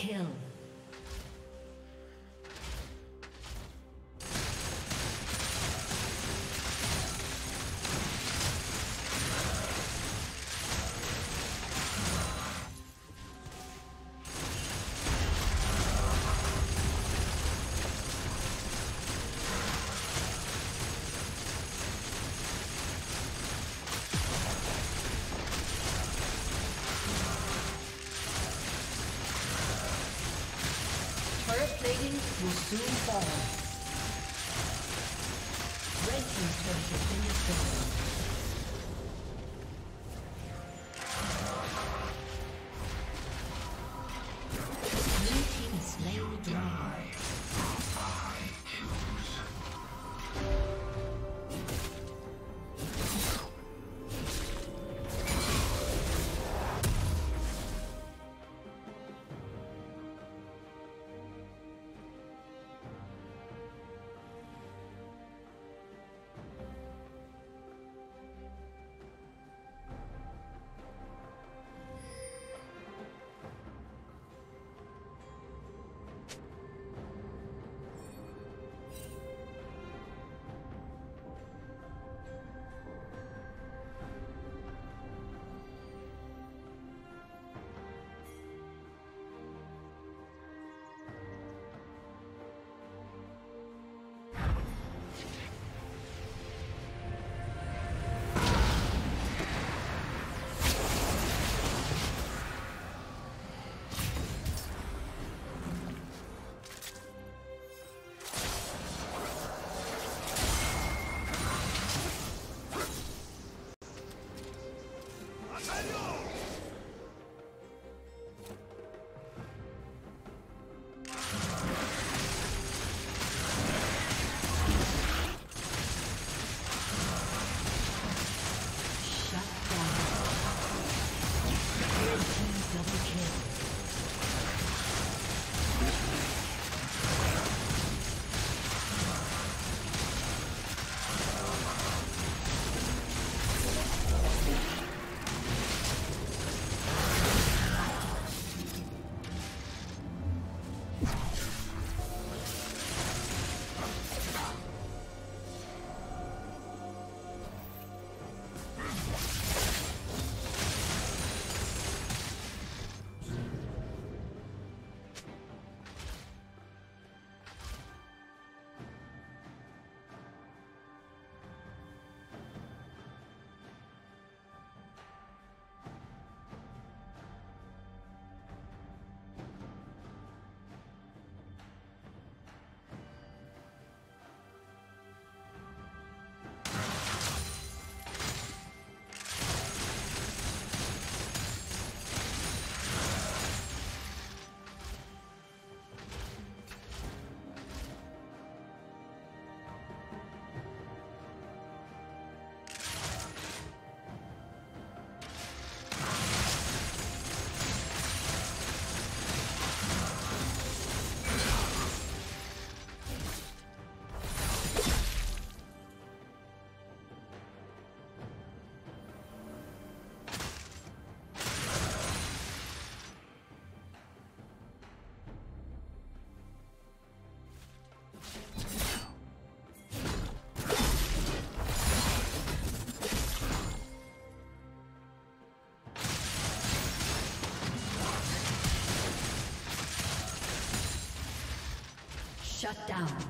kill. Shut down.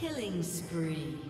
Killing spree.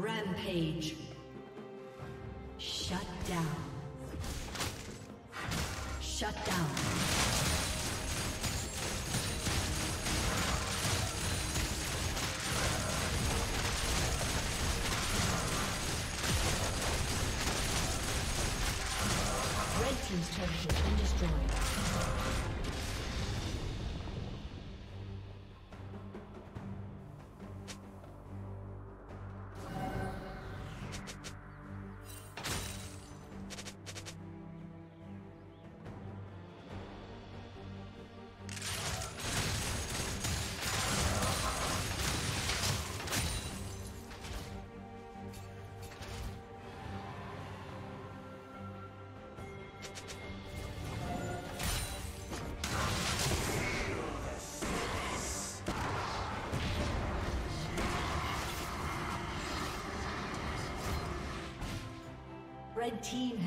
Rampage. Shut down. Shut down. Team's turret has been destroyed.